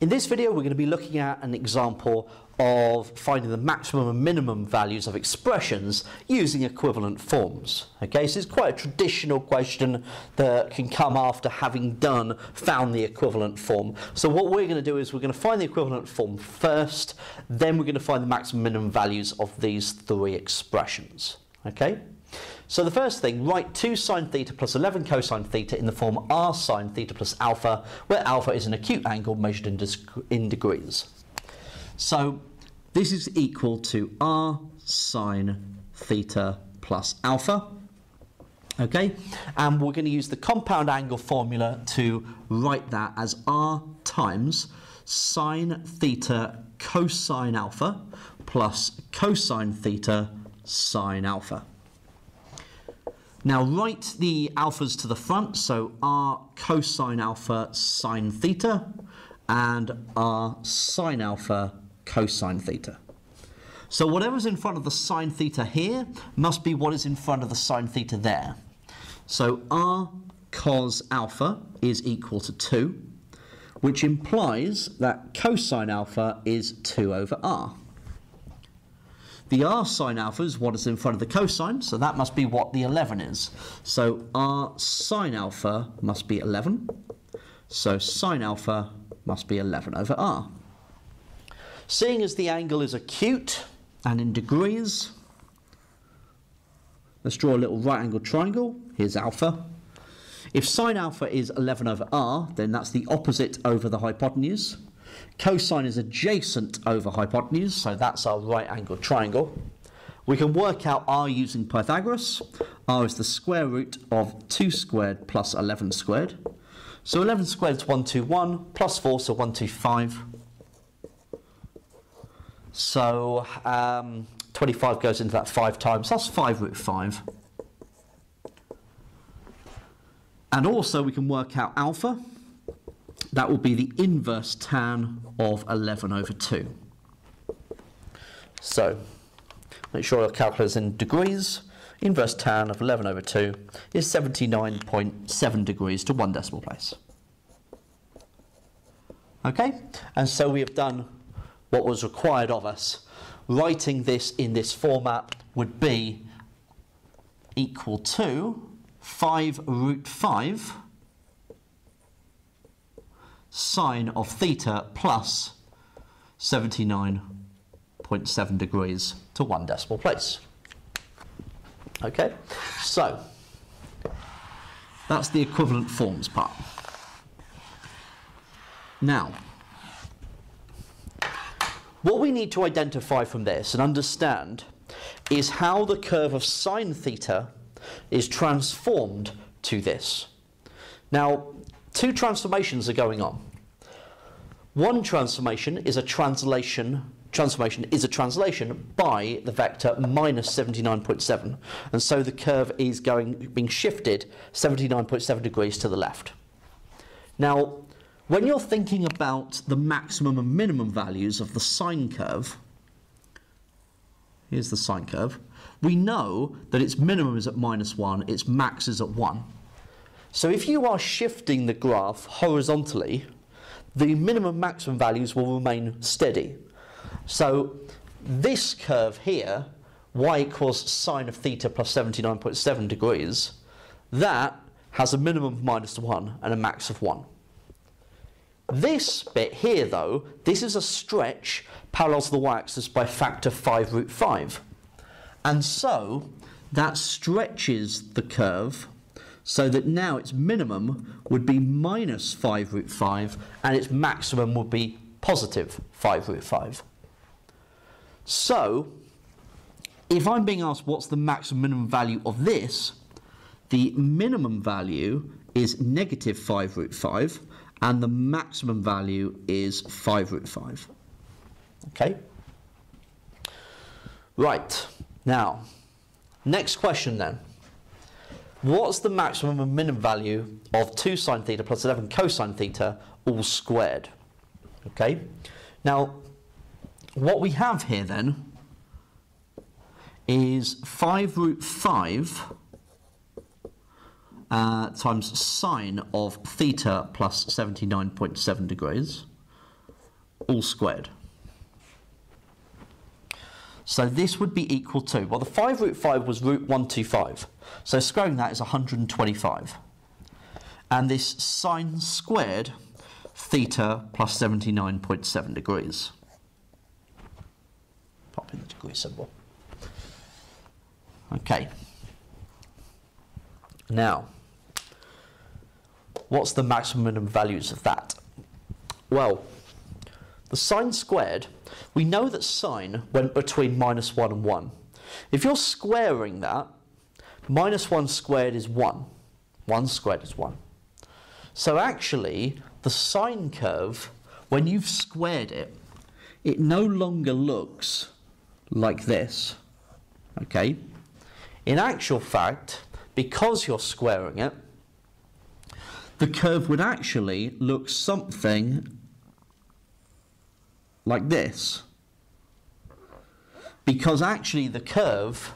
In this video, we're going to be looking at an example of finding the maximum and minimum values of expressions using equivalent forms. Okay, so it's quite a traditional question that can come after having done found the equivalent form. So what we're going to do is we're going to find the equivalent form first, then we're going to find the maximum and minimum values of these three expressions. Okay? So the first thing, write 2 sine theta plus 11 cosine theta in the form r sine theta plus alpha, where alpha is an acute angle measured in, in degrees. So this is equal to r sine theta plus alpha. Okay, and we're going to use the compound angle formula to write that as r times sine theta cosine alpha plus cosine theta sine alpha. Now write the alphas to the front, so r cosine alpha sine theta and r sine alpha cosine theta. So whatever's in front of the sine theta here must be what is in front of the sine theta there. So r cos alpha is equal to 2, which implies that cosine alpha is 2 over r. The r sine alpha is what is in front of the cosine, so that must be what the 11 is. So r sine alpha must be 11. So sine alpha must be 11 over r. Seeing as the angle is acute and in degrees, let's draw a little right angled triangle. Here's alpha. If sine alpha is 11 over r, then that's the opposite over the hypotenuse. Cosine is adjacent over hypotenuse, so that's our right angled triangle. We can work out r using Pythagoras. r is the square root of 2 squared plus 11 squared. So 11 squared is 121, plus 4, so 125. So um, 25 goes into that 5 times. That's 5 root 5. And also we can work out alpha. That will be the inverse tan of 11 over 2. So make sure your calculator is in degrees. Inverse tan of 11 over 2 is 79.7 degrees to one decimal place. Okay, and so we have done what was required of us. Writing this in this format would be equal to 5 root 5 sine of theta plus 79.7 degrees to one decimal place. Okay, so that's the equivalent forms part. Now, what we need to identify from this and understand is how the curve of sine theta is transformed to this. Now, two transformations are going on. One transformation is a translation transformation is a translation by the vector minus 79.7 and so the curve is going being shifted 79.7 degrees to the left. Now when you're thinking about the maximum and minimum values of the sine curve here's the sine curve we know that its minimum is at minus 1 its max is at 1 so if you are shifting the graph horizontally, the minimum maximum values will remain steady. So this curve here, y equals sine of theta plus 79.7 degrees, that has a minimum of minus 1 and a max of 1. This bit here, though, this is a stretch parallel to the y-axis by factor 5 root 5. And so that stretches the curve so that now its minimum would be minus 5 root 5 and its maximum would be positive 5 root 5. So, if I'm being asked what's the maximum minimum value of this, the minimum value is negative 5 root 5 and the maximum value is 5 root 5. Okay? Right, now, next question then what's the maximum and minimum value of 2 sine theta plus 11 cosine theta all squared? Okay, now what we have here then is 5 root 5 uh, times sine of theta plus 79.7 degrees all squared. So this would be equal to, well the 5 root 5 was root 125. So squaring that is 125. And this sine squared theta plus 79.7 degrees. Pop in the degree symbol. Okay. Now, what's the maximum minimum values of that? Well, the sine squared, we know that sine went between minus 1 and 1. If you're squaring that, minus 1 squared is 1. 1 squared is 1. So actually, the sine curve, when you've squared it, it no longer looks like this. Okay? In actual fact, because you're squaring it, the curve would actually look something like this. Because actually the curve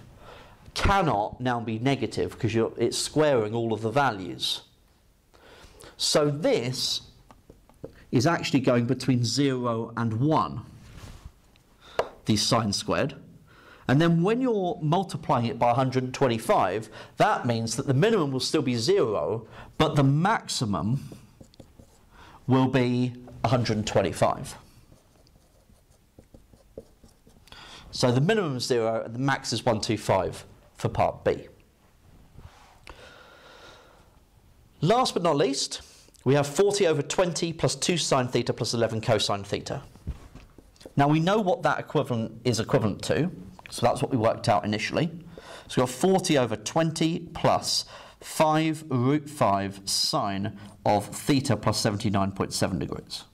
cannot now be negative because it's squaring all of the values. So this is actually going between 0 and 1, the sine squared. And then when you're multiplying it by 125, that means that the minimum will still be 0, but the maximum will be 125. So the minimum is 0 and the max is 125 for part B. Last but not least, we have 40 over 20 plus 2 sine theta plus 11 cosine theta. Now we know what that equivalent is equivalent to, so that's what we worked out initially. So we've got 40 over 20 plus 5 root 5 sine of theta plus 79.7 degrees.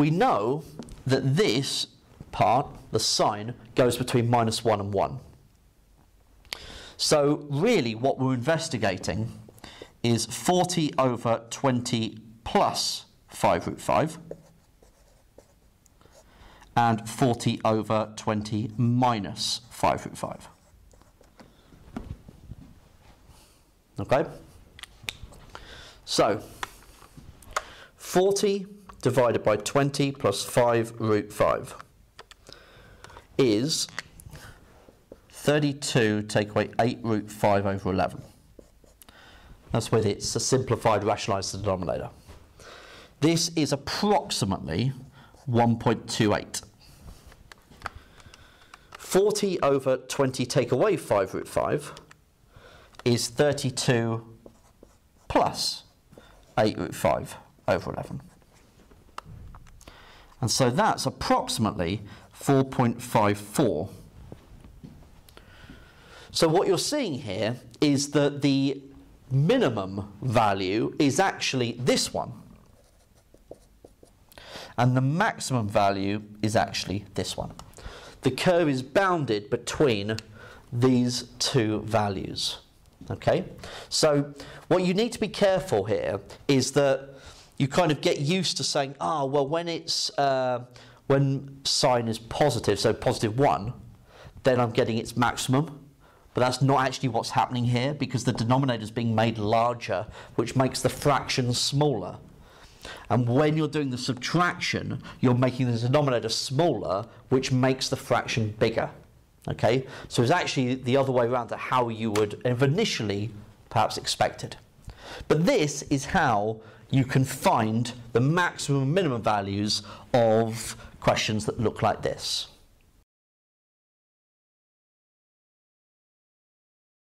we know that this part, the sine, goes between minus 1 and 1. So really what we're investigating is 40 over 20 plus 5 root 5 and 40 over 20 minus 5 root 5. Okay? So, 40 divided by 20 plus 5 root 5 is 32 take away 8 root 5 over 11. That's with it's a simplified rationalised denominator. This is approximately 1.28. 40 over 20 take away 5 root 5 is 32 plus 8 root 5 over 11. And so that's approximately 4.54. So what you're seeing here is that the minimum value is actually this one. And the maximum value is actually this one. The curve is bounded between these two values. Okay? So what you need to be careful here is that you kind of get used to saying, ah, oh, well, when it's uh, when sine is positive, so positive one, then I'm getting its maximum. But that's not actually what's happening here because the denominator is being made larger, which makes the fraction smaller. And when you're doing the subtraction, you're making the denominator smaller, which makes the fraction bigger. Okay, so it's actually the other way around to how you would have initially perhaps expected. But this is how you can find the maximum and minimum values of questions that look like this.